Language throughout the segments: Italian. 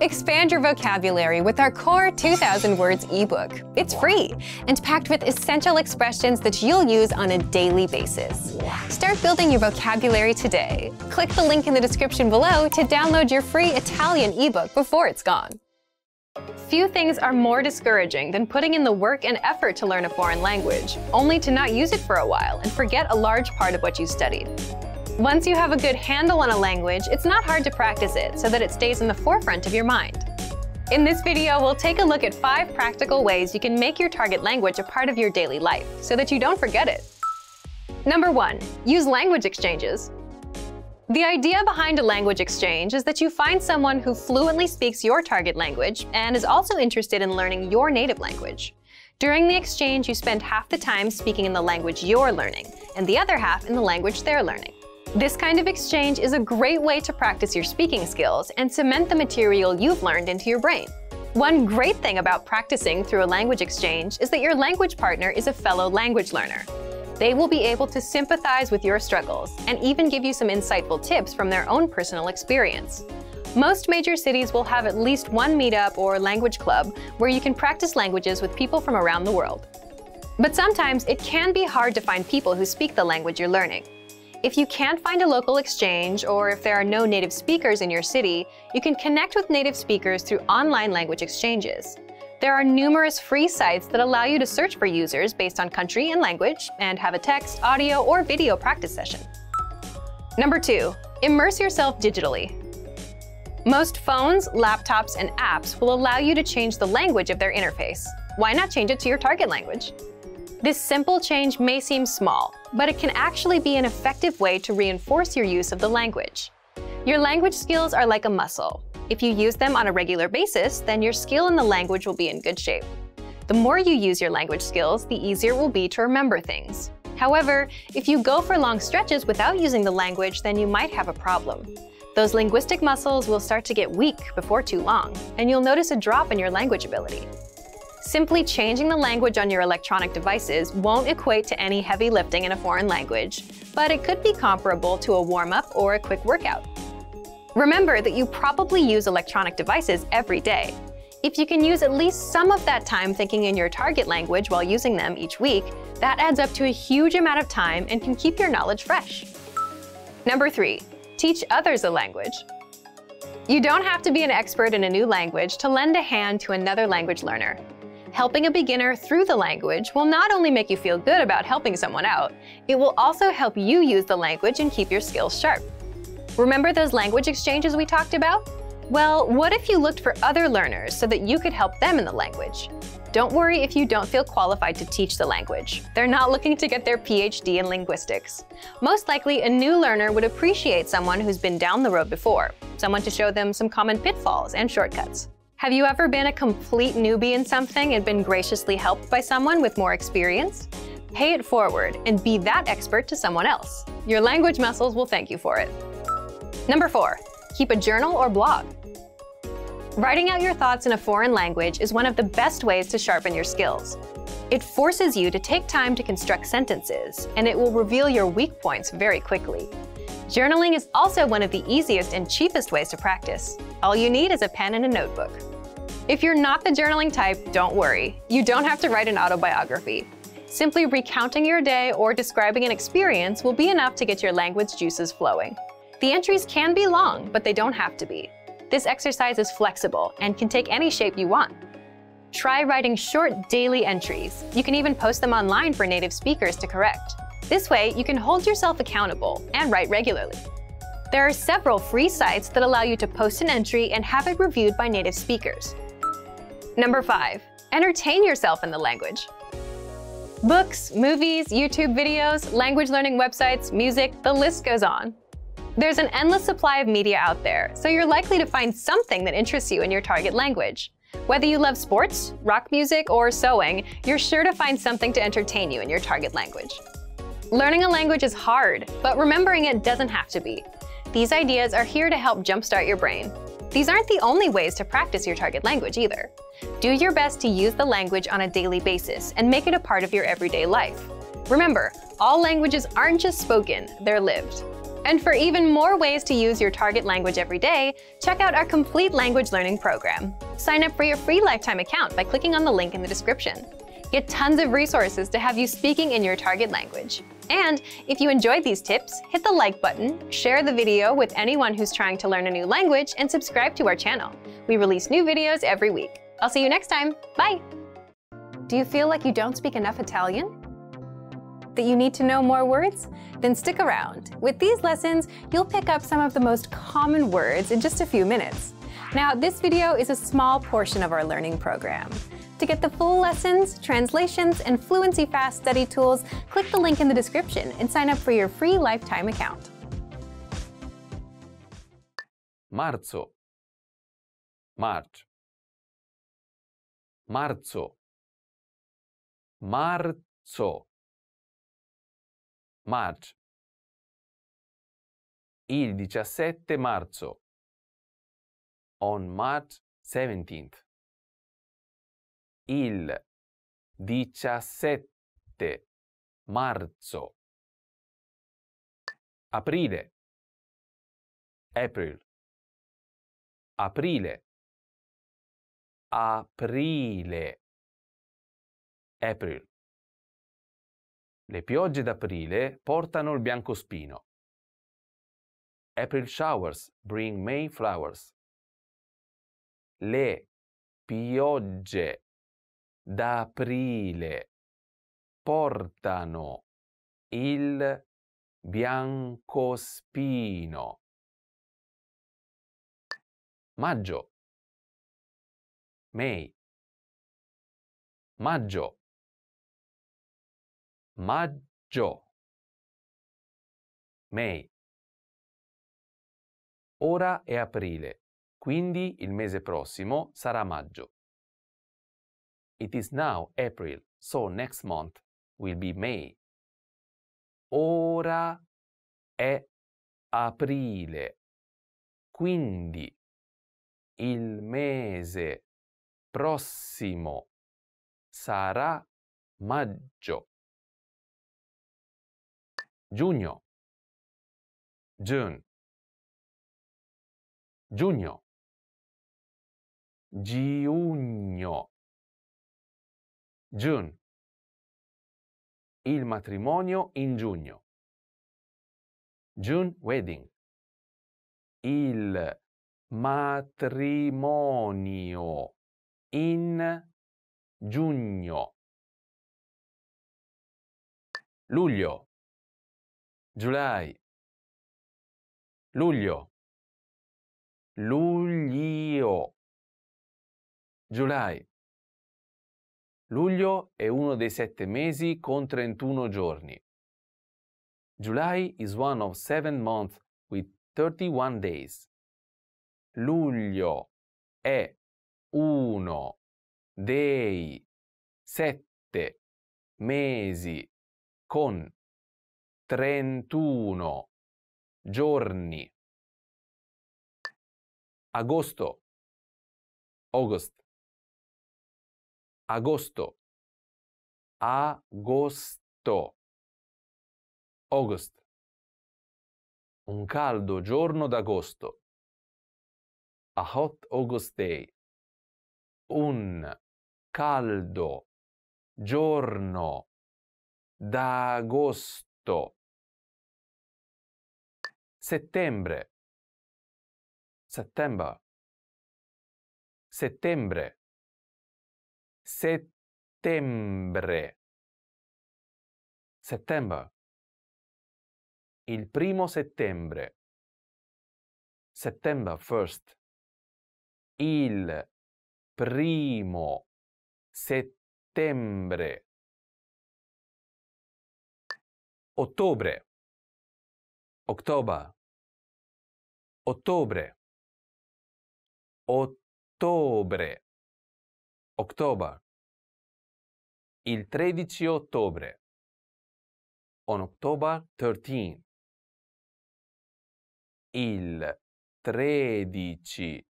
Expand your vocabulary with our Core 2000 Words ebook. It's free and packed with essential expressions that you'll use on a daily basis. Start building your vocabulary today. Click the link in the description below to download your free Italian ebook before it's gone. Few things are more discouraging than putting in the work and effort to learn a foreign language, only to not use it for a while and forget a large part of what you studied. Once you have a good handle on a language, it's not hard to practice it so that it stays in the forefront of your mind. In this video, we'll take a look at five practical ways you can make your target language a part of your daily life so that you don't forget it. Number one, use language exchanges. The idea behind a language exchange is that you find someone who fluently speaks your target language and is also interested in learning your native language. During the exchange, you spend half the time speaking in the language you're learning, and the other half in the language they're learning. This kind of exchange is a great way to practice your speaking skills and cement the material you've learned into your brain. One great thing about practicing through a language exchange is that your language partner is a fellow language learner. They will be able to sympathize with your struggles and even give you some insightful tips from their own personal experience. Most major cities will have at least one meetup or language club where you can practice languages with people from around the world. But sometimes it can be hard to find people who speak the language you're learning. If you can't find a local exchange or if there are no native speakers in your city, you can connect with native speakers through online language exchanges. There are numerous free sites that allow you to search for users based on country and language and have a text, audio, or video practice session. Number two, immerse yourself digitally. Most phones, laptops, and apps will allow you to change the language of their interface. Why not change it to your target language? This simple change may seem small, but it can actually be an effective way to reinforce your use of the language. Your language skills are like a muscle. If you use them on a regular basis, then your skill in the language will be in good shape. The more you use your language skills, the easier it will be to remember things. However, if you go for long stretches without using the language, then you might have a problem. Those linguistic muscles will start to get weak before too long, and you'll notice a drop in your language ability. Simply changing the language on your electronic devices won't equate to any heavy lifting in a foreign language, but it could be comparable to a warm-up or a quick workout. Remember that you probably use electronic devices every day. If you can use at least some of that time thinking in your target language while using them each week, that adds up to a huge amount of time and can keep your knowledge fresh. Number three, teach others a language. You don't have to be an expert in a new language to lend a hand to another language learner. Helping a beginner through the language will not only make you feel good about helping someone out, it will also help you use the language and keep your skills sharp. Remember those language exchanges we talked about? Well, what if you looked for other learners so that you could help them in the language? Don't worry if you don't feel qualified to teach the language. They're not looking to get their PhD in linguistics. Most likely, a new learner would appreciate someone who's been down the road before, someone to show them some common pitfalls and shortcuts. Have you ever been a complete newbie in something and been graciously helped by someone with more experience? Pay it forward and be that expert to someone else. Your language muscles will thank you for it. Number four, keep a journal or blog. Writing out your thoughts in a foreign language is one of the best ways to sharpen your skills. It forces you to take time to construct sentences, and it will reveal your weak points very quickly. Journaling is also one of the easiest and cheapest ways to practice. All you need is a pen and a notebook. If you're not the journaling type, don't worry. You don't have to write an autobiography. Simply recounting your day or describing an experience will be enough to get your language juices flowing. The entries can be long, but they don't have to be. This exercise is flexible and can take any shape you want. Try writing short daily entries. You can even post them online for native speakers to correct. This way, you can hold yourself accountable and write regularly. There are several free sites that allow you to post an entry and have it reviewed by native speakers. Number 5. Entertain yourself in the language. Books, movies, YouTube videos, language learning websites, music, the list goes on. There's an endless supply of media out there, so you're likely to find something that interests you in your target language. Whether you love sports, rock music, or sewing, you're sure to find something to entertain you in your target language. Learning a language is hard, but remembering it doesn't have to be. These ideas are here to help jumpstart your brain. These aren't the only ways to practice your target language either. Do your best to use the language on a daily basis and make it a part of your everyday life. Remember, all languages aren't just spoken, they're lived. And for even more ways to use your target language every day, check out our complete language learning program. Sign up for your free lifetime account by clicking on the link in the description. Get tons of resources to have you speaking in your target language. And if you enjoyed these tips, hit the like button, share the video with anyone who's trying to learn a new language, and subscribe to our channel. We release new videos every week. I'll see you next time. Bye! Do you feel like you don't speak enough Italian? That you need to know more words? Then stick around. With these lessons, you'll pick up some of the most common words in just a few minutes. Now, this video is a small portion of our learning program. To get the full lessons, translations, and Fluency Fast study tools, click the link in the description and sign up for your free lifetime account. Marzo. March. Marzo. Marzo. March. Il 17 marzo. On March 17th. Il 17 marzo. Aprile. April. Aprile. Aprile. April. Le piogge d'aprile portano il biancospino. April showers bring May flowers. Le piogge d'aprile portano il biancospino. Maggio. May. Maggio. Maggio. May. Ora è aprile, quindi il mese prossimo sarà maggio. It is now April, so next month will be May. Ora è aprile, quindi il mese prossimo sarà maggio. Giugno. June. Giugno. Giugno. June. Il matrimonio in giugno. June wedding. Il matrimonio in giugno. Luglio. July. Luglio. Luglio. July. Luglio è uno dei sette mesi con 31 giorni. July is one of seven months with 31 days. Luglio è uno dei sette mesi con 31 giorni. Agosto. August. Agosto. Agosto. August. Un caldo giorno d'agosto. A hot August day. Un caldo giorno d'agosto. Settembre. Settembre. Settembre. Settembre. Settembre. Il primo settembre. September first. Il primo settembre. Ottobre. October. Ottobre. Ottobre. October. Il 13 ottobre. On October 13. Il 13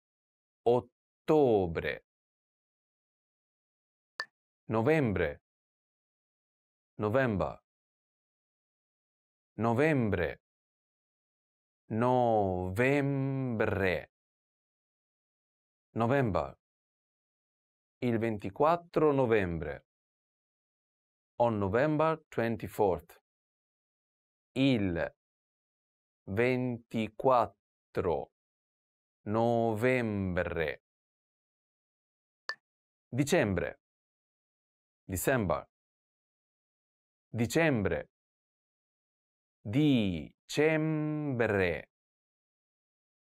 ottobre. Novembre. November. Novembre. novembre. November. Il 24 novembre. On November 24th. Il 24 novembre. Dicembre. December. Dicembre. Dicembre.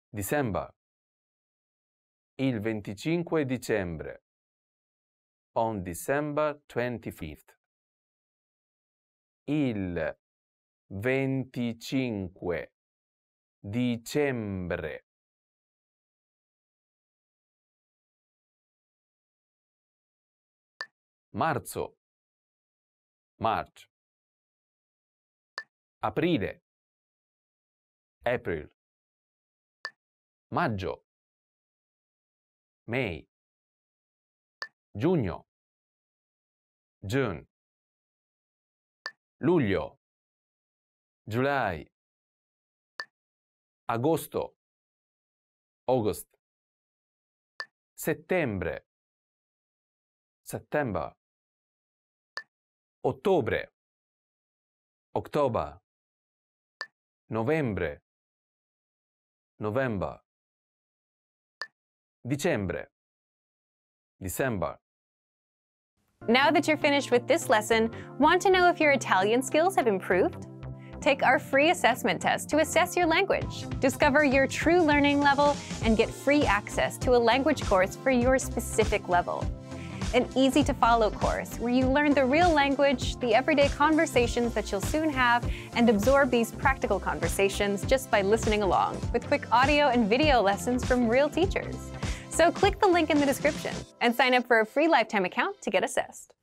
December. Il 25 dicembre. On December 25th. Il 25 dicembre. Marzo. March. Aprile. April. Maggio. May. Giugno. June. Luglio. July. Agosto. August. Settembre. September. Ottobre. October. Novembre. November. Dicembre. December. Now that you're finished with this lesson, want to know if your Italian skills have improved? Take our free assessment test to assess your language, discover your true learning level, and get free access to a language course for your specific level an easy to follow course where you learn the real language, the everyday conversations that you'll soon have, and absorb these practical conversations just by listening along with quick audio and video lessons from real teachers. So click the link in the description and sign up for a free lifetime account to get assessed.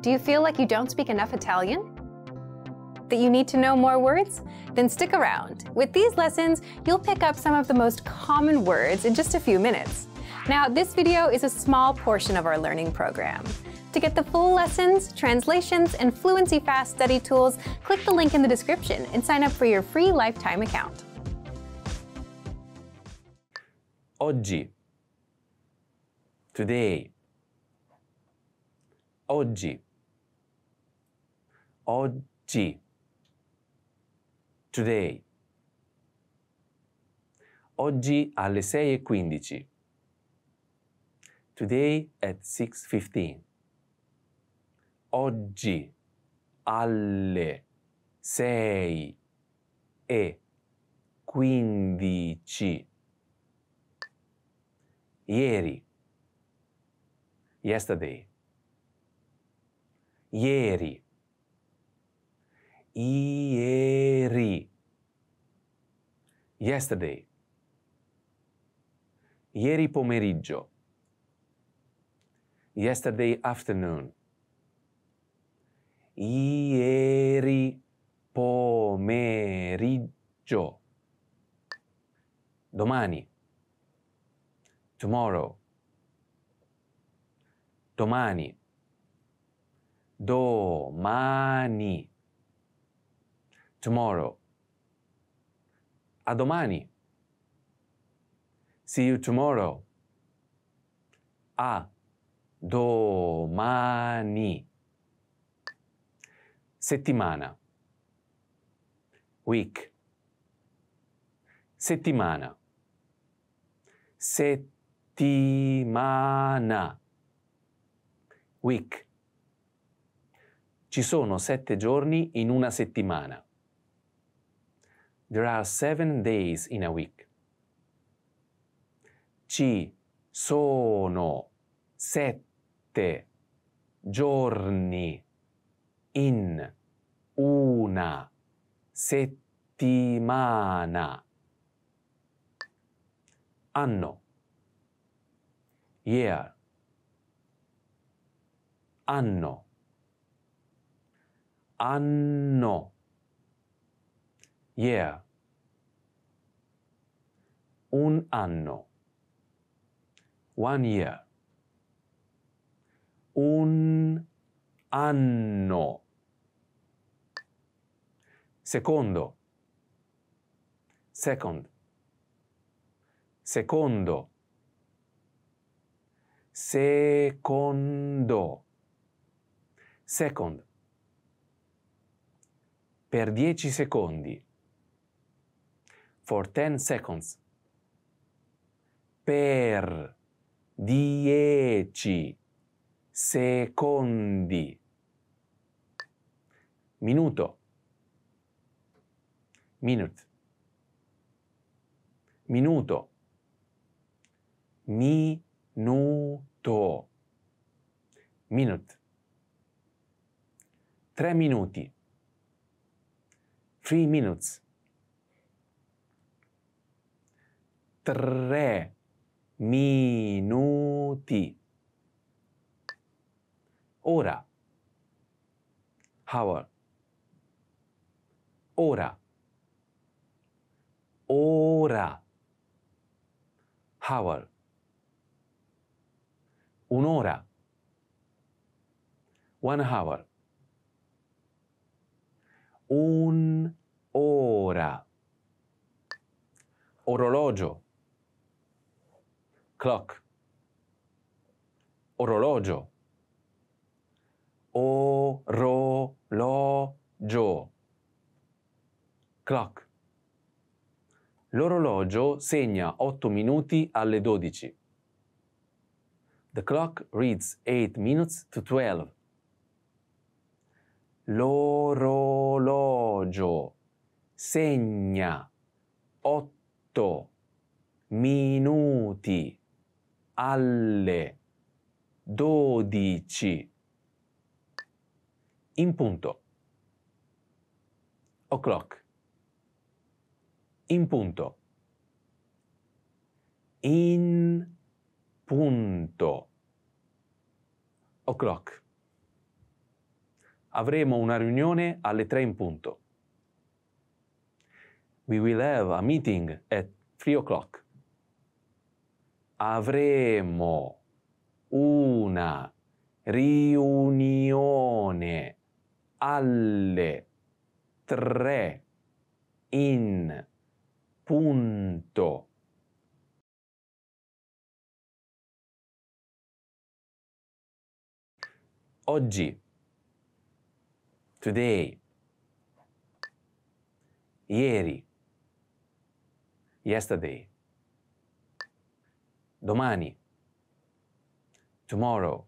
Do you feel like you don't speak enough Italian? That you need to know more words? Then stick around. With these lessons, you'll pick up some of the most common words in just a few minutes. Now, this video is a small portion of our learning program. To get the full lessons, translations, and Fluency Fast study tools, click the link in the description and sign up for your free lifetime account. Oggi. Today. Oggi. Oggi. Today. Oggi alle 6.15. Today at 6.15. Oggi alle 6 e 15. Ieri. Yesterday. Ieri. Ieri. Yesterday. Ieri pomeriggio yesterday afternoon. Ieri pomeriggio. Domani. Tomorrow. Domani. Domani. Tomorrow. A domani. See you tomorrow. A domani. Settimana. Week. Settimana. Settimana. Week. Ci sono sette giorni in una settimana. There are seven days in a week. Ci sono sette sette giorni in una settimana. Anno. Year. Anno. Anno. Year. Un anno. One year un anno. Secondo, second, secondo, secondo, second, per 10 secondi, for 10 seconds, per 10 secondi, minuto, minute, minuto, minuto, minute, tre minuti, three minutes, tre minuti, ora, hour, ora, ora, hour, un'ora, one hour, un'ora, orologio, clock, orologio, orologio, clock. L'orologio segna 8 minuti alle 12. The clock reads 8 minutes to 12. L'orologio segna 8 minuti alle 12 in punto. O'clock. In punto. In punto. O'clock. Avremo una riunione alle 3 in punto. We will have a meeting at 3 o'clock. Avremo una riunione alle 3 in punto. Oggi, today, ieri, yesterday, domani, tomorrow,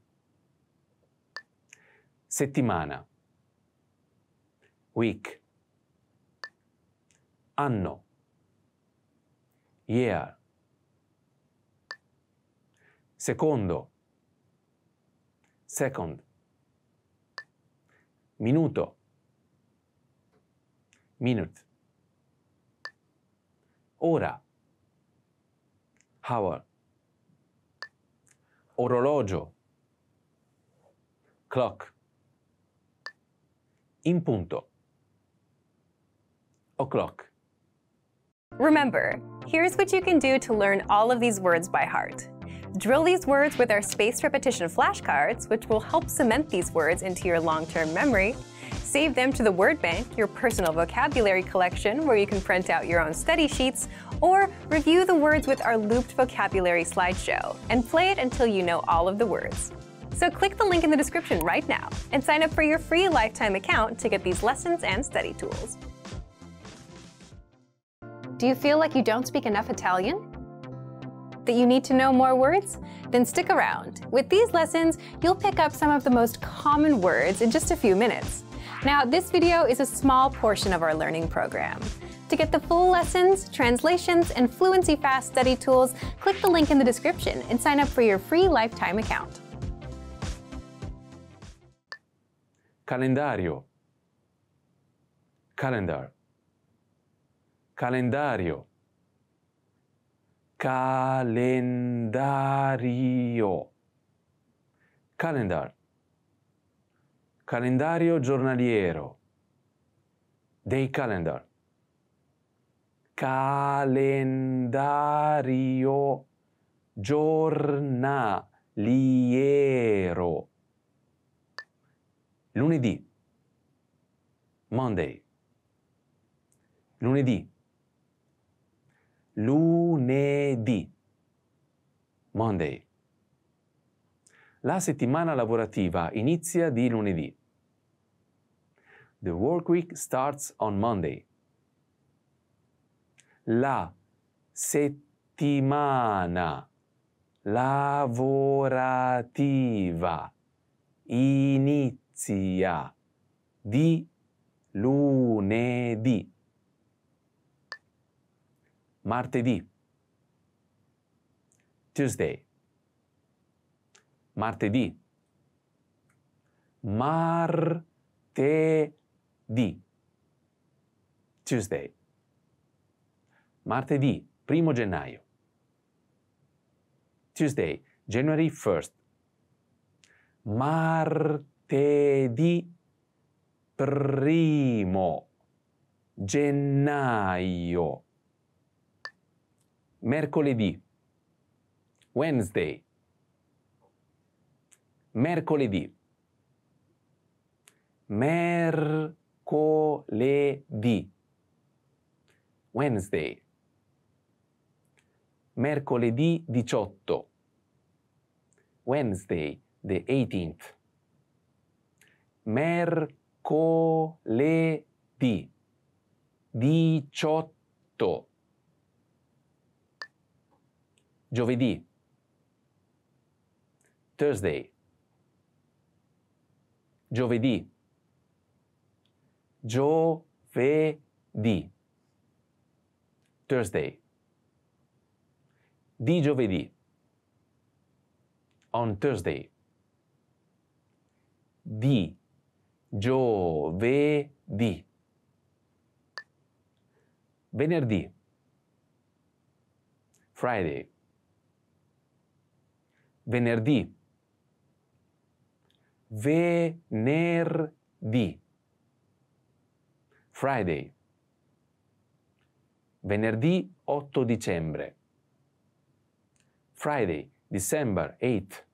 settimana, week, anno, year, secondo, second, minuto, minute, ora, hour, orologio, clock, in punto, o'clock. Remember, here's what you can do to learn all of these words by heart. Drill these words with our spaced repetition flashcards, which will help cement these words into your long-term memory. Save them to the word bank, your personal vocabulary collection, where you can print out your own study sheets, or review the words with our looped vocabulary slideshow and play it until you know all of the words. So click the link in the description right now and sign up for your free lifetime account to get these lessons and study tools. Do you feel like you don't speak enough Italian? That you need to know more words? Then stick around. With these lessons, you'll pick up some of the most common words in just a few minutes. Now, this video is a small portion of our learning program. To get the full lessons, translations, and Fluency Fast study tools, click the link in the description and sign up for your free lifetime account. Calendario. Calendar. Calendario. Calendario. Calendar. Calendario giornaliero. Day calendar. Calendario giornaliero. Lunedì. Monday. Lunedì. Lunedì, Monday. La settimana lavorativa inizia di lunedì. The work week starts on Monday. La settimana lavorativa inizia di lunedì. Martedì. Tuesday. Martedì. Martedì. Tuesday. Martedì, primo gennaio. Tuesday, January 1st. Martedì primo gennaio. Mercoledì. Wednesday. Mercoledì. Mercoledì. Wednesday. Mercoledì 18. Wednesday, the 18th. Mercoledì 18. Giovedì. Thursday. Giovedì. Giovedì. Thursday. Di giovedì. On Thursday. Di giovedì. Venerdì. Friday. Venerdì. Venerdì. Friday. Venerdì 8 dicembre. Friday, December 8.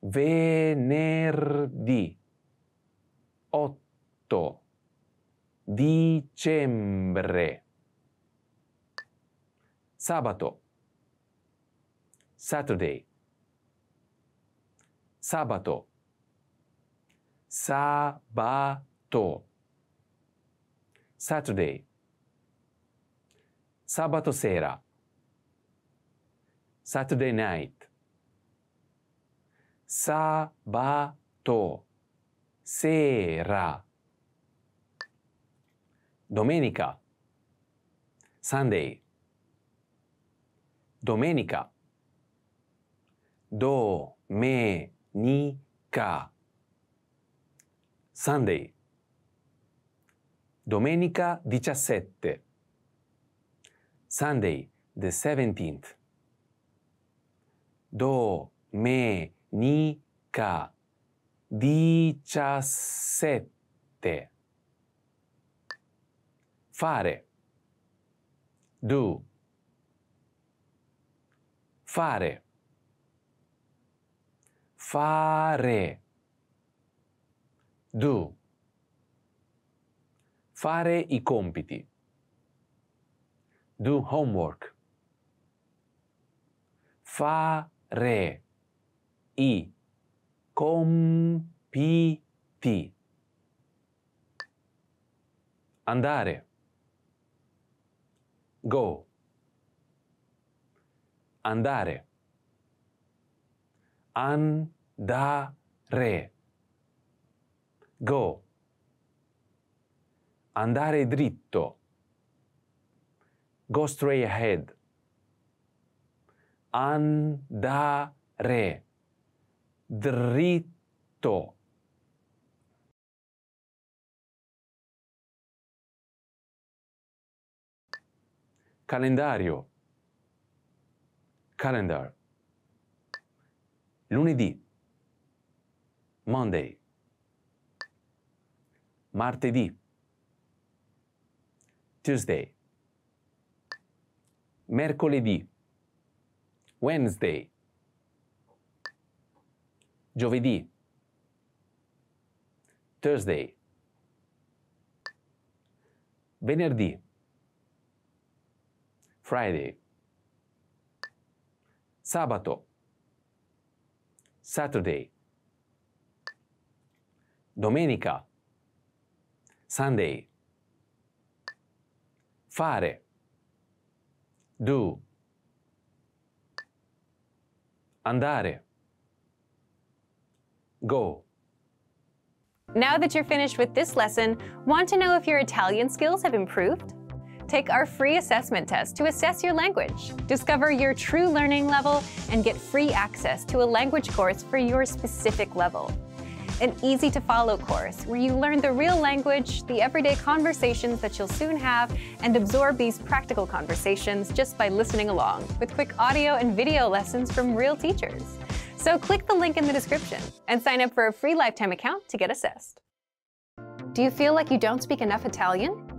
Venerdì 8 dicembre. Sabato. Saturday. サバトサバト Saturday. サバトセーラ Saturday night. サバトセーラドメニカサンデードメニカ Domenica. Sunday. Domenica. Domenica. Sunday. Domenica 17. Sunday, the 17th. Domenica 17. Fare. Do. Fare. Fare. Do. Fare i compiti. Do homework. Fare i compiti. Andare. Go. Andare. Andare. Go. Andare dritto. Go straight ahead. Andare dritto. Calendario. Calendar. Lunedì. Monday. Martedì. Tuesday. Mercoledì. Wednesday. Giovedì. Thursday. Venerdì. Friday. Sabato. Saturday. Domenica. Sunday. Fare. Do. Andare. Go. Now that you're finished with this lesson, want to know if your Italian skills have improved? Take our free assessment test to assess your language, discover your true learning level, and get free access to a language course for your specific level. An easy to follow course where you learn the real language, the everyday conversations that you'll soon have, and absorb these practical conversations just by listening along with quick audio and video lessons from real teachers. So click the link in the description and sign up for a free lifetime account to get assessed. Do you feel like you don't speak enough Italian?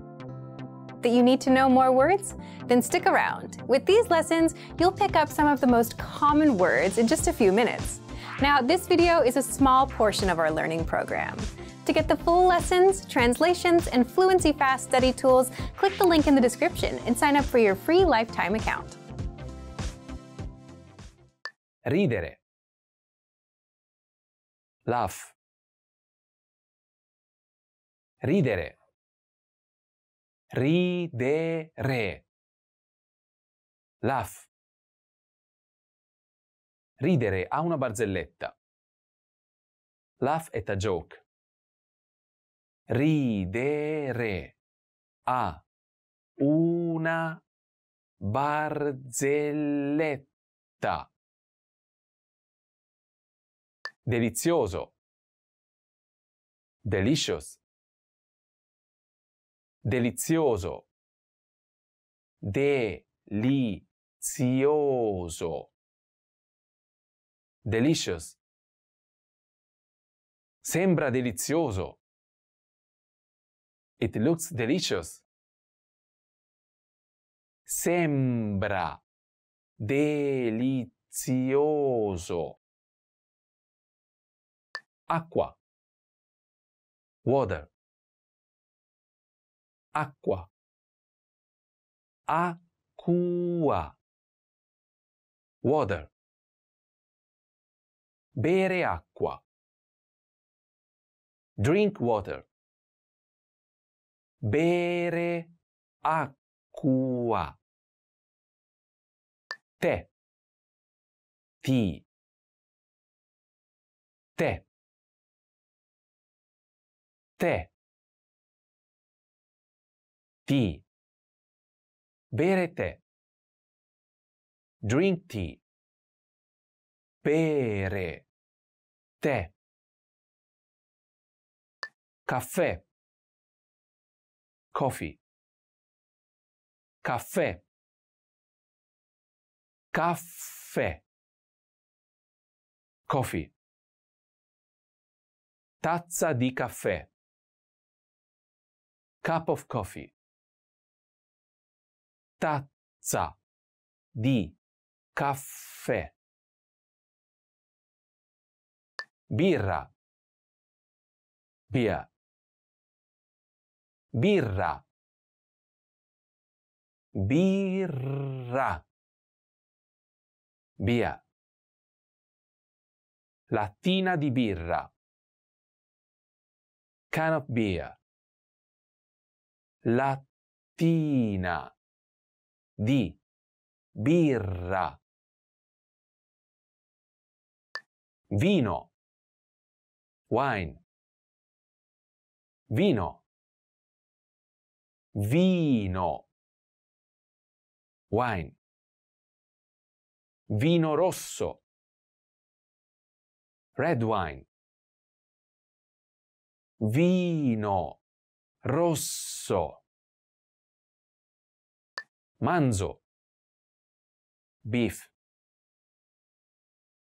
That you need to know more words? Then stick around. With these lessons, you'll pick up some of the most common words in just a few minutes. Now, this video is a small portion of our learning program. To get the full lessons, translations, and Fluency Fast study tools, click the link in the description and sign up for your free lifetime account. Ridere. Laugh. Ridere. Ridere. Laugh. Ridere ha una barzelletta. Laugh at a joke. Ridere ha una barzelletta. Delizioso. Delicious. Delizioso. Delizioso. Delicious. Sembra delizioso. It looks delicious. Sembra delizioso. Acqua. Water. Acqua. Acqua. Water. Bere acqua. Drink water. Bere acqua. Tè. Tea. Tè. Tè. Tea. Bere tè. Drink tea. Bere tè. Caffè. Coffee. Caffè. Caffè. Coffee. Tazza di caffè. Cup of coffee. Tazza di caffè. Birra. Beer. Birra. Birra. Beer. Lattina di birra. Can of beer. Lattina di birra. Vino. Wine. Vino. Vino. Wine. Vino rosso. Red wine. Vino rosso. Manzo. Beef.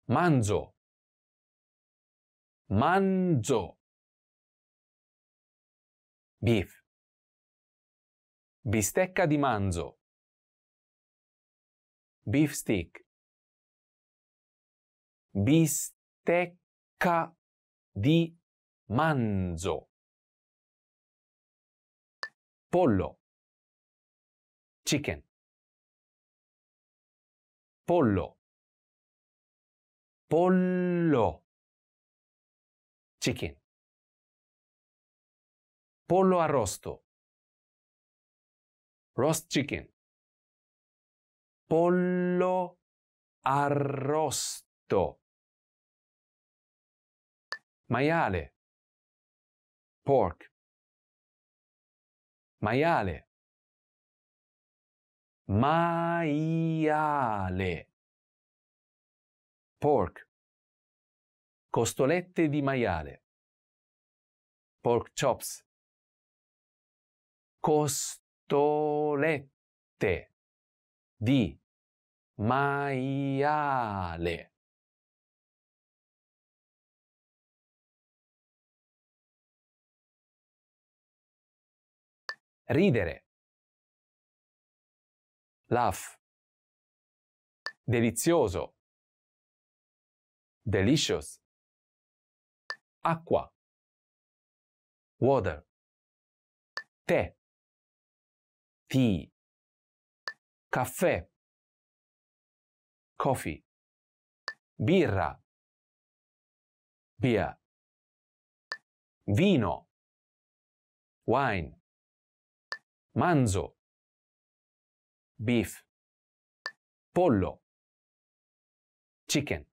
Manzo. Manzo. Beef. Bistecca di manzo. Beef stick. Bistecca di manzo. Pollo. Chicken. pollo, pollo, chicken, pollo arrosto, roast chicken, pollo arrosto, maiale, pork, maiale, maiale, pork, costolette di maiale, pork chops, costolette di maiale. Ridere. Laugh. Delizioso. Delicious. Acqua. Water. Tè. Tea. Caffè. Coffee. Birra. Beer. Vino. Wine. Manzo. Beef. Pollo. Chicken.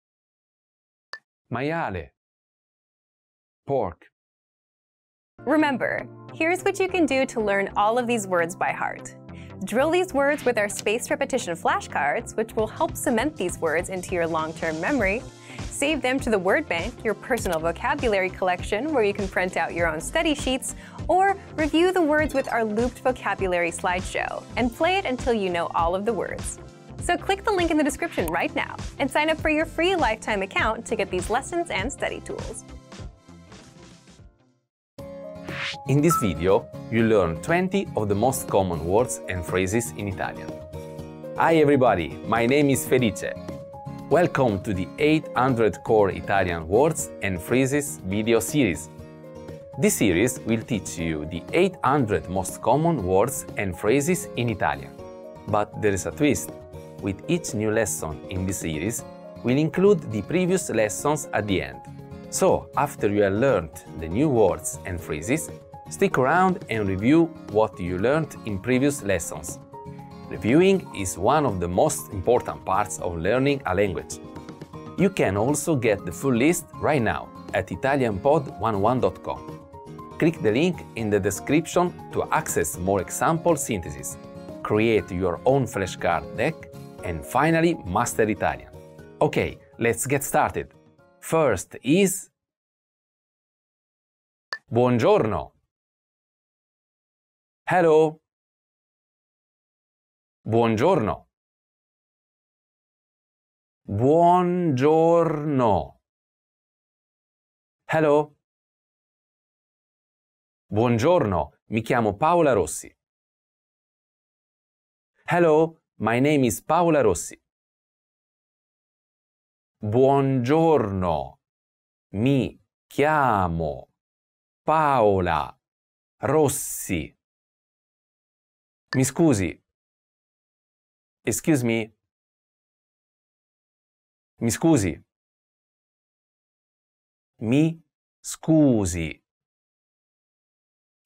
Maiale. Pork. Remember, here's what you can do to learn all of these words by heart. Drill these words with our spaced repetition flashcards, which will help cement these words into your long-term memory. Save them to the Word Bank, your personal vocabulary collection, where you can print out your own study sheets, or review the words with our looped vocabulary slideshow and play it until you know all of the words. So click the link in the description right now and sign up for your free lifetime account to get these lessons and study tools. In this video, you learn 20 of the most common words and phrases in Italian. Hi everybody, my name is Felice. Welcome to the 800 Core Italian Words and Phrases video series. This series will teach you the 800 most common words and phrases in Italian. But there is a twist. With each new lesson in this series, we'll include the previous lessons at the end. So, after you have learned the new words and phrases, stick around and review what you learned in previous lessons. Reviewing is one of the most important parts of learning a language. You can also get the full list right now at italianpod11.com. Click the link in the description to access more example synthesis, create your own flashcard deck, and finally master Italian. Okay, let's get started. First is Buongiorno. Hello. Buongiorno. Buongiorno. Hello. Buongiorno, mi chiamo Paola Rossi. Hello, my name is Paola Rossi. Buongiorno, mi chiamo Paola Rossi. Mi scusi. Excuse me. Mi scusi. Mi scusi.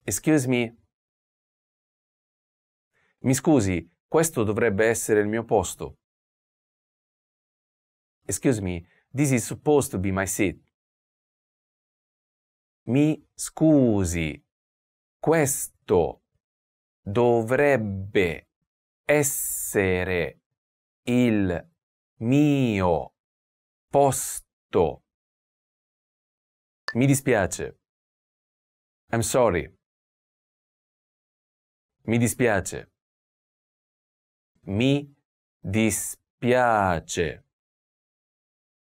Excuse me. Mi scusi, questo dovrebbe essere il mio posto. Excuse me, this is supposed to be my seat. Mi scusi, questo dovrebbe essere il mio posto. Mi dispiace. I'm sorry. Mi dispiace. Mi dispiace.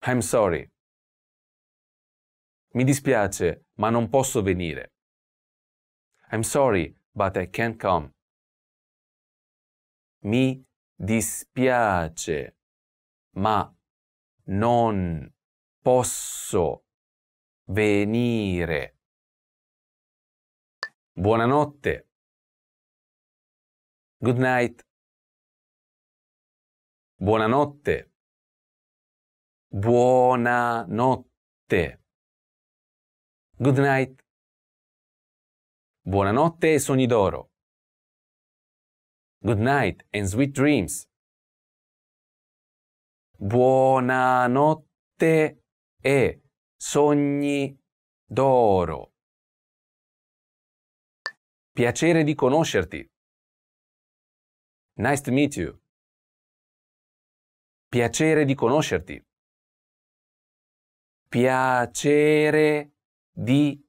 I'm sorry. Mi dispiace, ma non posso venire. I'm sorry, but I can't come. Mi dispiace, ma non posso venire. Buonanotte. Good night. Buonanotte. Buonanotte. Good night. Buonanotte e sogni d'oro. Good night and sweet dreams. Buonanotte e sogni d'oro. Piacere di conoscerti. Nice to meet you. Piacere di conoscerti. Piacere di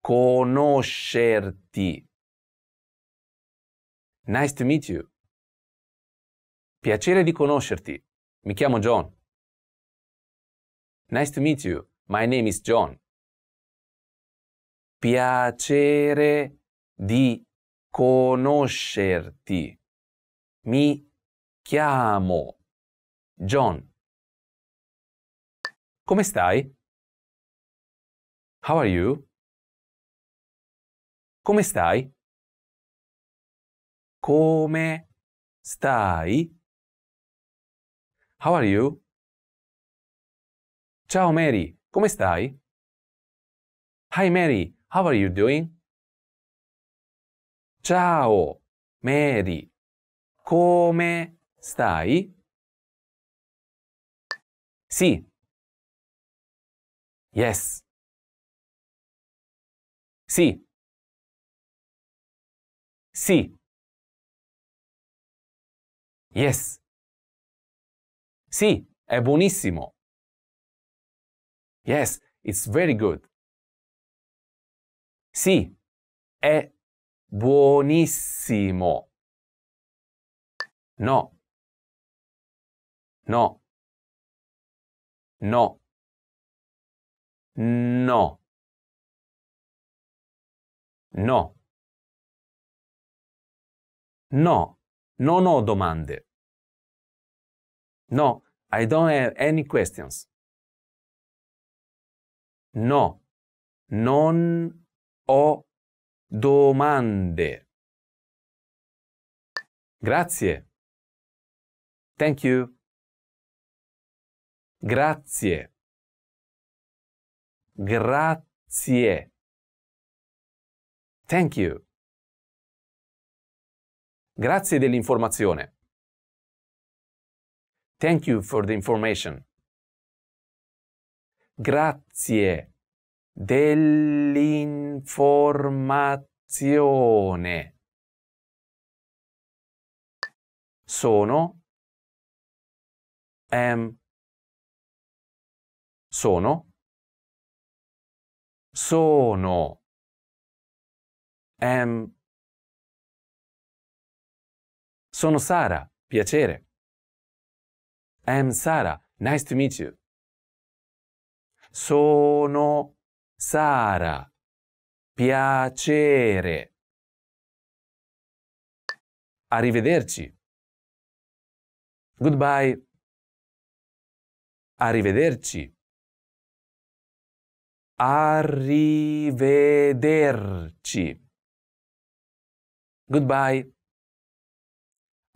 conoscerti. Nice to meet you. Piacere di conoscerti. Mi chiamo John. Nice to meet you. My name is John. Piacere di conoscerti. Mi chiamo John. Come stai? How are you? Come stai? Come stai? How are you? Ciao Mary, come stai? Hi Mary, how are you doing? Ciao Mary, come stai? Sì. Yes. Sì. Sì. Yes. Sì, è buonissimo. Yes, it's very good. Sì, è buonissimo. No. No. No. No. No. No, non ho domande. No, I don't have any questions. No, non ho domande. Grazie. Thank you. Grazie. Grazie. Thank you. Grazie dell'informazione. Thank you for the information. Grazie dell'informazione. Sono am sono sono am sono Sara, piacere. am Sara, nice to meet you. Sono Sara, piacere. Arrivederci. Goodbye. Arrivederci. Arrivederci. Goodbye.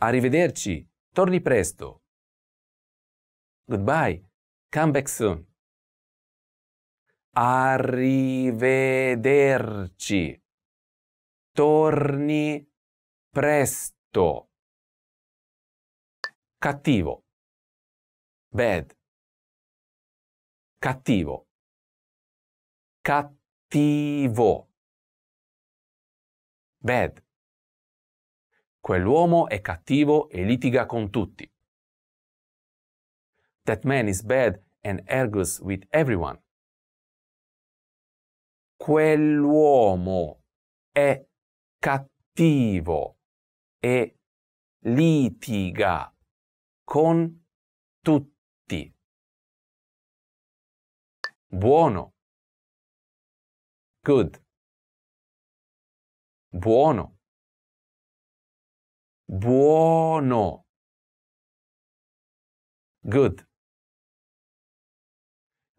Arrivederci. Torni presto. Goodbye. Come back soon. Arrivederci. Torni presto. Cattivo. Bad. Cattivo. Cattivo. Bad. Quell'uomo è cattivo e litiga con tutti. That man is bad and argues with everyone. Quell'uomo è cattivo e litiga con tutti. Buono. Good. Buono. Buono. Good.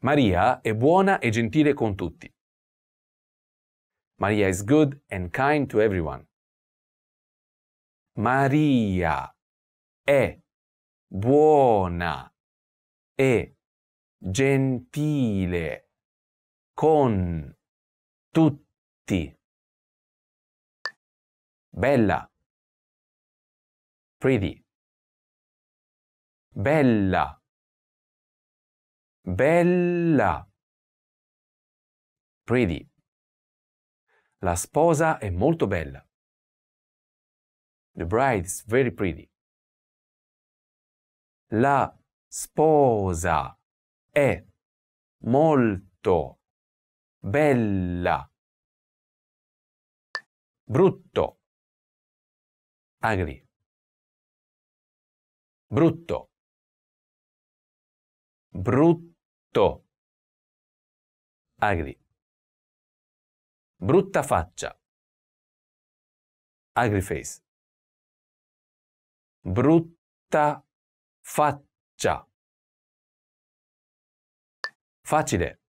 Maria è buona e gentile con tutti. Maria is good and kind to everyone. Maria è buona e gentile, con tutti. Bella, pretty, bella, bella, pretty. La sposa è molto bella. The bride is very pretty. La sposa è molto bella. Brutto. Agri. Brutto. Brutto. Agri. Brutta faccia. Agri face. Brutta faccia. Facile.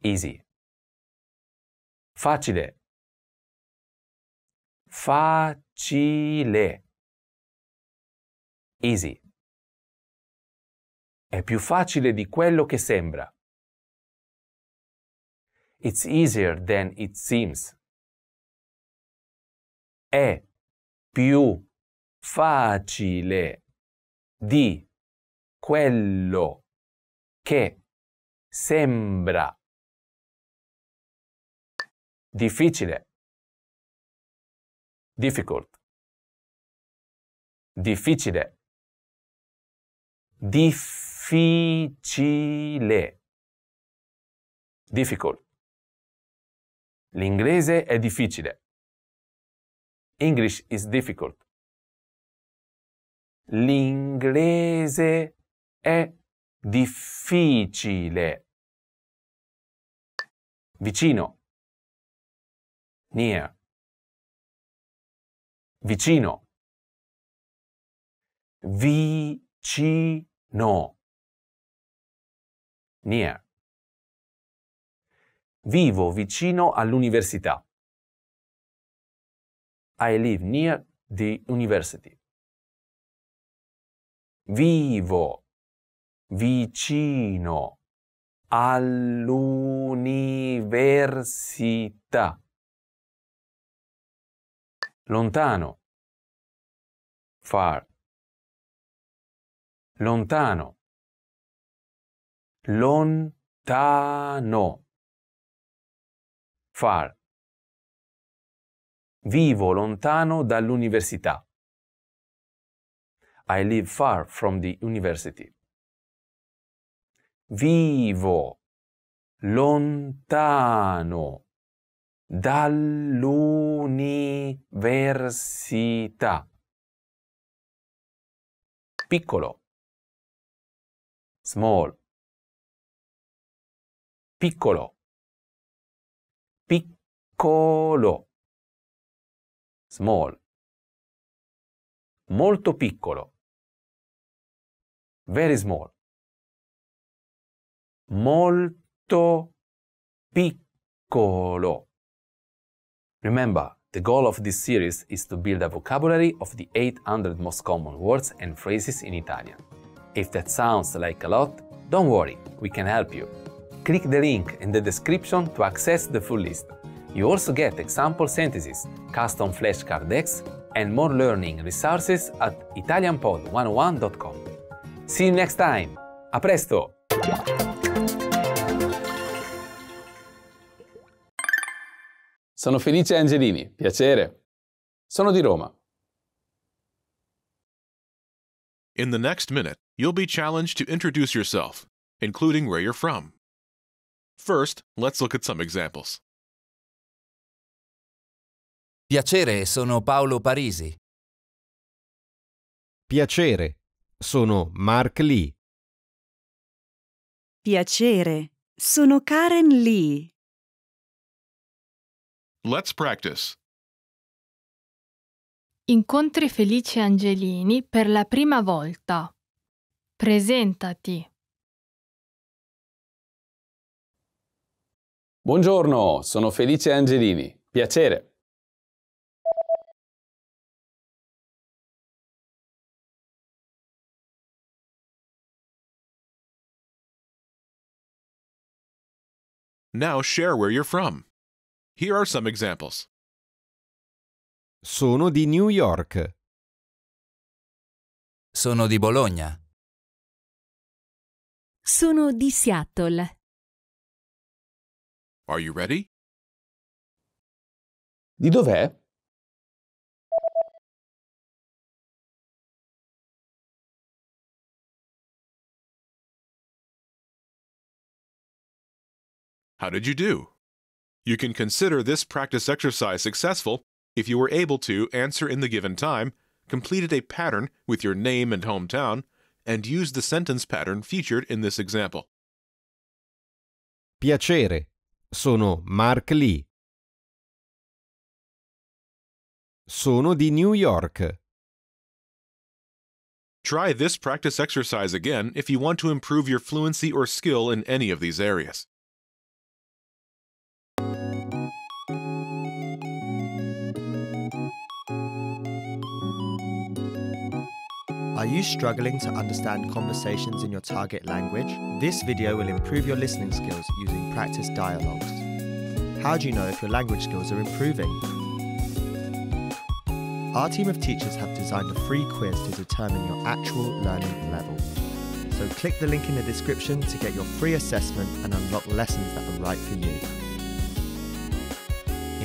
Easy. Facile. Facile. Easy. È più facile di quello che sembra. It's easier than it seems. È più facile di quello che sembra difficile, difficult, difficile, difficile, difficult. L'inglese è difficile. English is difficult. L'inglese è difficile. Vicino. Near. Vicino. Vicino. Near. Vivo vicino all'università. I live near the university. Vivo vicino all'università. Lontano. Far. Lontano. Lontano. Far. Vivo lontano dall'università. I live far from the university vivo lontano dall'università. Piccolo. Small. Piccolo. Piccolo. Small. Molto piccolo. Very small molto piccolo. Remember, the goal of this series is to build a vocabulary of the 800 most common words and phrases in Italian. If that sounds like a lot, don't worry, we can help you. Click the link in the description to access the full list. You also get example sentences, custom flashcard decks, and more learning resources at italianpod101.com. See you next time! A presto! Sono Felice Angelini, piacere. Sono di Roma. In the next minute, you'll be challenged to introduce yourself, including where you're from. First, let's look at some examples. Piacere, sono Paolo Parisi. Piacere, sono Mark Lee. Piacere, sono Karen Lee. Let's practice. Incontri Felice Angelini per la prima volta. Presentati. Buongiorno, sono Felice Angelini. Piacere. Now share where you're from. Here are some examples. Sono di New York. Sono di Bologna. Sono di Seattle. Are you ready? Di dov'è? How did you do? You can consider this practice exercise successful if you were able to answer in the given time, completed a pattern with your name and hometown, and used the sentence pattern featured in this example. Piacere. Sono Mark Lee. Sono di New York. Try this practice exercise again if you want to improve your fluency or skill in any of these areas. Are you struggling to understand conversations in your target language? This video will improve your listening skills using practice dialogues. How do you know if your language skills are improving? Our team of teachers have designed a free quiz to determine your actual learning level. So click the link in the description to get your free assessment and unlock lessons that are right for you.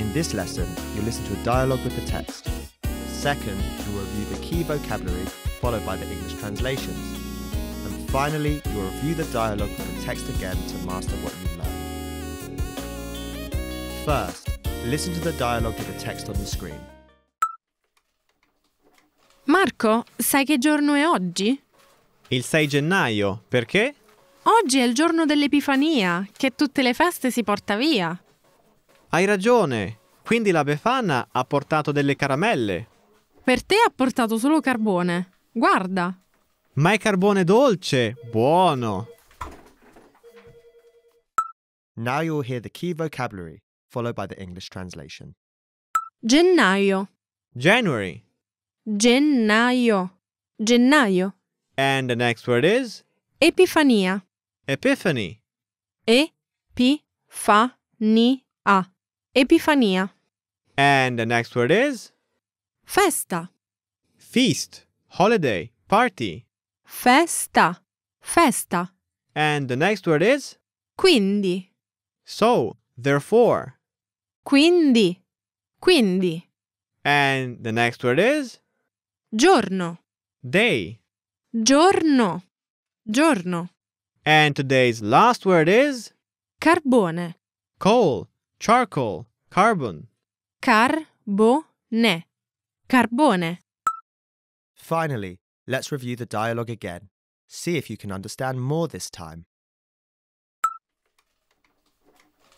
In this lesson, you'll listen to a dialogue with the text. Second, you'll review the key vocabulary, followed by the English translations. And finally, you'll review the dialogue with the text again to master what you learned. First, listen to the dialogue with the text on the screen. Marco, sai che giorno è oggi? Il 6 gennaio, perché? Oggi è il giorno dell'Epifania, che tutte le feste si porta via. Hai ragione, quindi la Befana ha portato delle caramelle. Per te ha portato solo carbone. Guarda. Ma è carbone dolce, buono. Now you'll hear the key vocabulary, followed by the English translation. Gennaio, January. gennaio, gennaio. And the next word is Epifania, Epiphany. e-pi-fa-ni-a. Epifania. And the next word is Festa, feast, holiday, party. festa, festa. And the next word is Quindi, so, therefore. quindi, quindi. And the next word is Giorno, day. giorno, giorno. And today's last word is Carbone, coal, charcoal, carbon. carbone, carbone. Finally, let's review the dialogue again. See if you can understand more this time.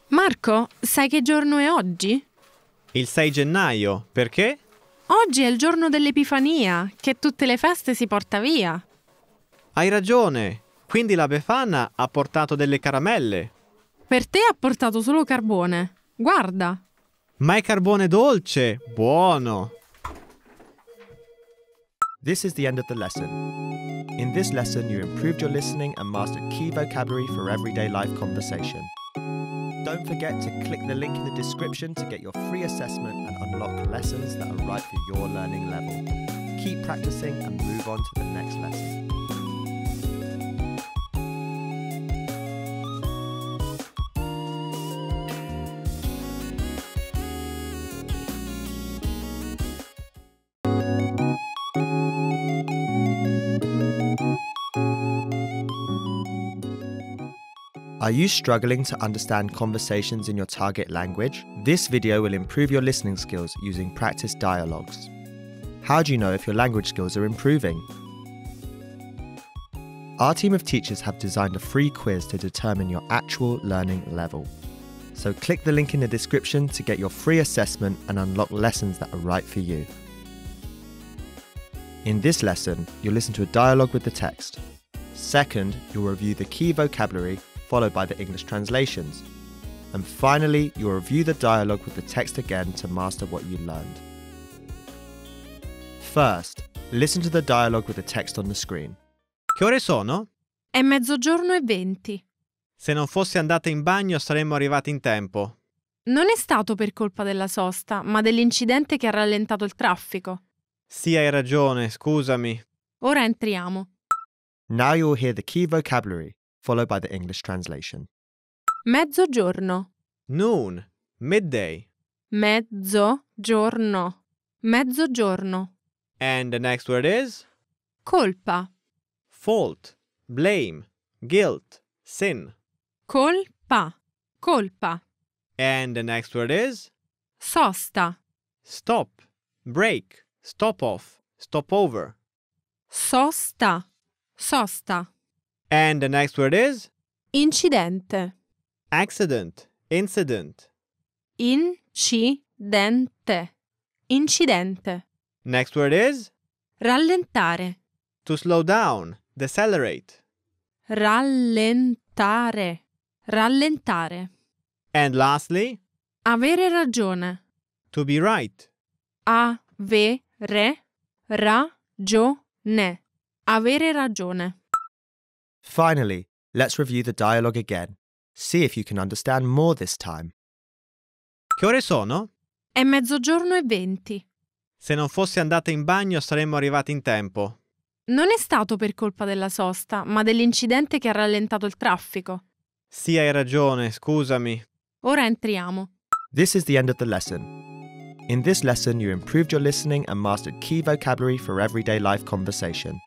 Marco, sai che giorno è oggi? Il 6 gennaio, perché? Oggi è il giorno dell'Epifania, che tutte le feste si porta via. Hai ragione, quindi la Befana ha portato delle caramelle. Per te ha portato solo carbone. Guarda. Ma è carbone dolce, buono. This is the end of the lesson. In this lesson, you improved your listening and mastered key vocabulary for everyday life conversation. Don't forget to click the link in the description to get your free assessment and unlock lessons that are right for your learning level. Keep practicing and move on to the next lesson. Are you struggling to understand conversations in your target language? This video will improve your listening skills using practice dialogues. How do you know if your language skills are improving? Our team of teachers have designed a free quiz to determine your actual learning level. So click the link in the description to get your free assessment and unlock lessons that are right for you. In this lesson, you'll listen to a dialogue with the text. Second, you'll review the key vocabulary followed by the English translations. And finally, you'll review the dialogue with the text again to master what you learned. First, listen to the dialogue with the text on the screen. Che ore sono? È mezzogiorno e venti. Se non fossi andata in bagno saremmo arrivati in tempo. Non è stato per colpa della sosta, ma dell'incidente che ha rallentato il traffico. Sì, hai ragione, scusami. Ora entriamo. Now you'll hear the key vocabulary, followed by the English translation. Mezzogiorno. Noon, midday. Mezzogiorno. Mezzogiorno. And the next word is Colpa. fault, blame, guilt, sin. Colpa. Colpa. And the next word is Sosta. stop, break, stop off, stop over. Sosta. Sosta. And the next word is Incidente. accident, incident. Incidente. Incidente. Next word is Rallentare. to slow down, decelerate. Rallentare. Rallentare. And lastly, Avere ragione. to be right. Avere ragione. Avere ragione. Finally, let's review the dialogue again. See if you can understand more this time. Che ore sono? È mezzogiorno e venti. Se non fossi andata in bagno saremmo arrivati in tempo. Non è stato per colpa della sosta, ma dell'incidente che ha rallentato il traffico. Sì, hai ragione, scusami. Ora entriamo. This is the end of the lesson. In this lesson, you improved your listening and mastered key vocabulary for everyday life conversation.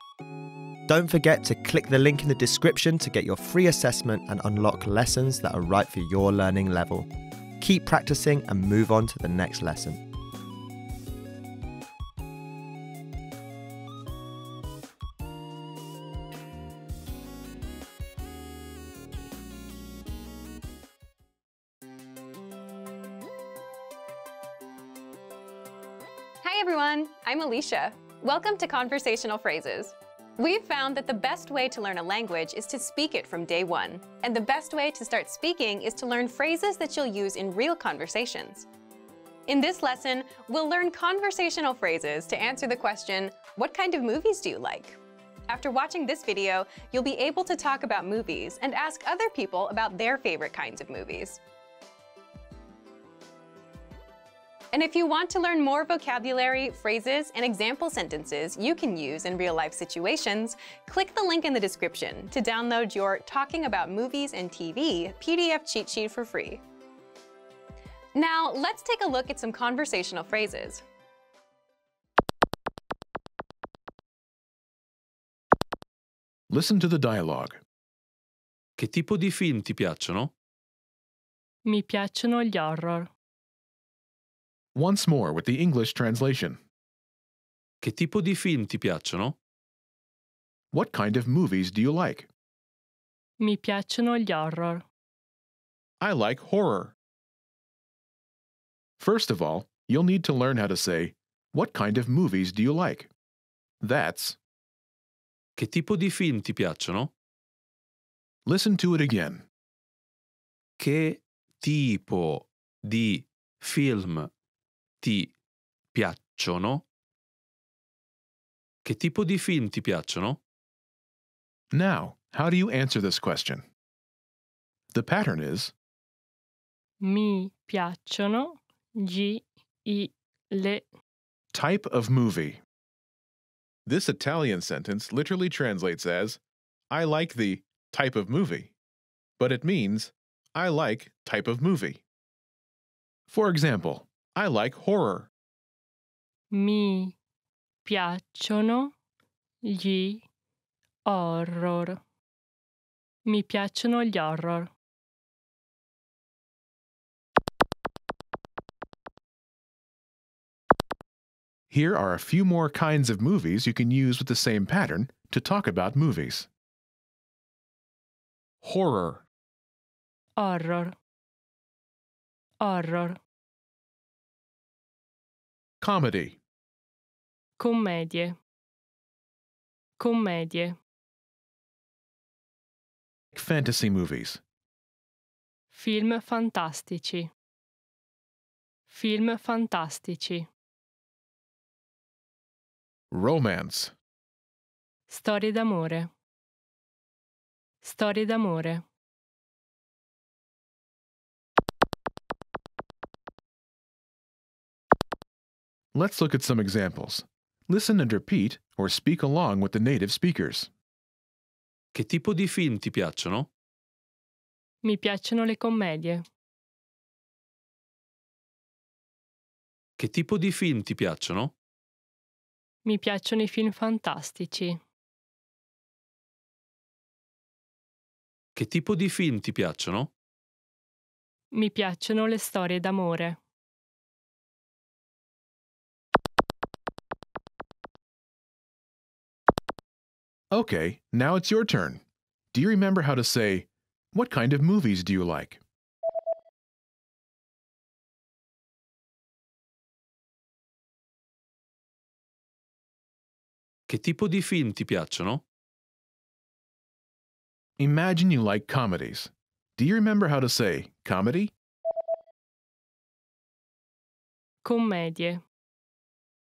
Don't forget to click the link in the description to get your free assessment and unlock lessons that are right for your learning level. Keep practicing and move on to the next lesson. Hi everyone, I'm Alicia. Welcome to Conversational Phrases. We've found that the best way to learn a language is to speak it from day one. And the best way to start speaking is to learn phrases that you'll use in real conversations. In this lesson, we'll learn conversational phrases to answer the question, what kind of movies do you like? After watching this video, you'll be able to talk about movies and ask other people about their favorite kinds of movies. And if you want to learn more vocabulary, phrases, and example sentences you can use in real life situations, click the link in the description to download your Talking About Movies and TV PDF cheat sheet for free. Now, let's take a look at some conversational phrases. Listen to the dialogue. Che tipo di film ti piacciono? Mi piacciono gli horror. Once more with the English translation. Che tipo di film ti piacciono? What kind of movies do you like? Mi piacciono gli horror. I like horror. First of all, you'll need to learn how to say, What kind of movies do you like? That's, Che tipo di film ti piacciono? listen to it again. Che tipo di film ti piacciono? Che tipo di film ti piacciono? Now, how do you answer this question? The pattern is Mi piacciono gli i le type of movie. This Italian sentence literally translates as I like the type of movie, but it means I like type of movie. For example, I like horror. mi piacciono gli horror. Mi piacciono gli horror. Here are a few more kinds of movies you can use with the same pattern to talk about movies. Horror, Horror. Horror. Comedy, Commedie. Commedie. fantasy movies, Film fantastici. Film fantastici. romance, Storie d'amore. Storie d'amore. Let's look at some examples. Listen and repeat or speak along with the native speakers. Che tipo di film ti piacciono? Mi piacciono le commedie. Che tipo di film ti piacciono? Mi piacciono i film fantastici. Che tipo di film ti piacciono? Mi piacciono le storie d'amore. Okay, now it's your turn. Do you remember how to say, What kind of movies do you like? Che tipo di film ti piacciono? Imagine you like comedies. Do you remember how to say comedy? Commedie.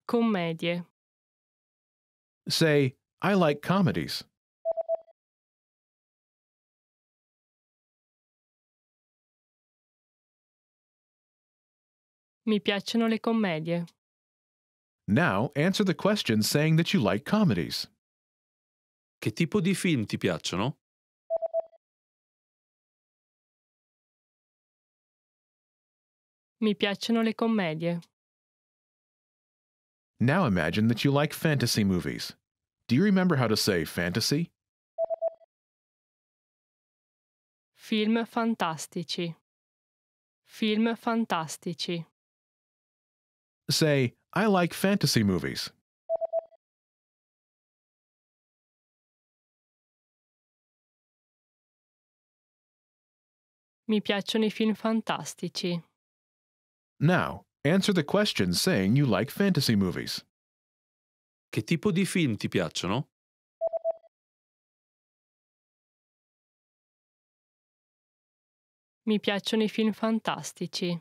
Commedie. Say, I like comedies. Mi piacciono le commedie. Now answer the question saying that you like comedies. Che tipo di film ti piacciono? Mi piacciono le commedie. Now imagine that you like fantasy movies. Do you remember how to say fantasy? Film fantastici. Film fantastici. Say, I like fantasy movies. Mi piacciono i film fantastici. Now, answer the question saying you like fantasy movies. Che tipo di film ti piacciono? Mi piacciono i film fantastici.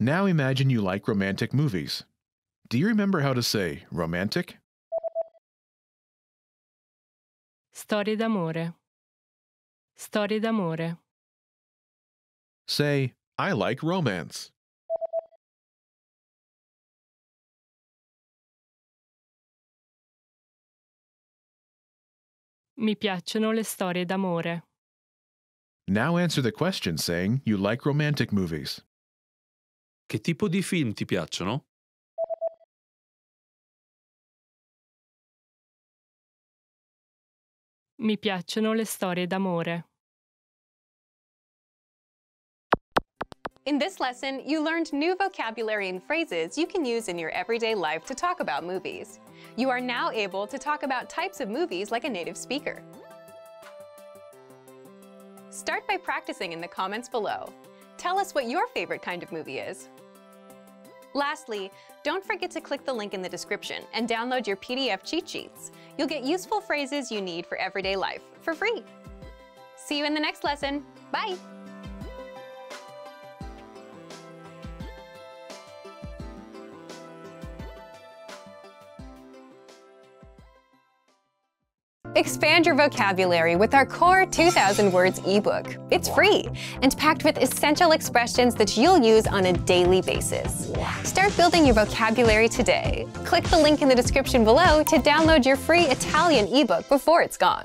Now imagine you like romantic movies. Do you remember how to say romantic? Storie d'amore. Storie d'amore. Say, I like romance. Mi piacciono le storie d'amore. Now answer the question saying you like romantic movies. Che tipo di film ti piacciono? Mi piacciono le storie d'amore. In this lesson, you learned new vocabulary and phrases you can use in your everyday life to talk about movies. You are now able to talk about types of movies like a native speaker. Start by practicing in the comments below. Tell us what your favorite kind of movie is. Lastly, don't forget to click the link in the description and download your PDF cheat sheets. You'll get useful phrases you need for everyday life for free. See you in the next lesson. Bye! Expand your vocabulary with our Core 2000 Words ebook. It's free and packed with essential expressions that you'll use on a daily basis. Start building your vocabulary today. Click the link in the description below to download your free Italian ebook before it's gone.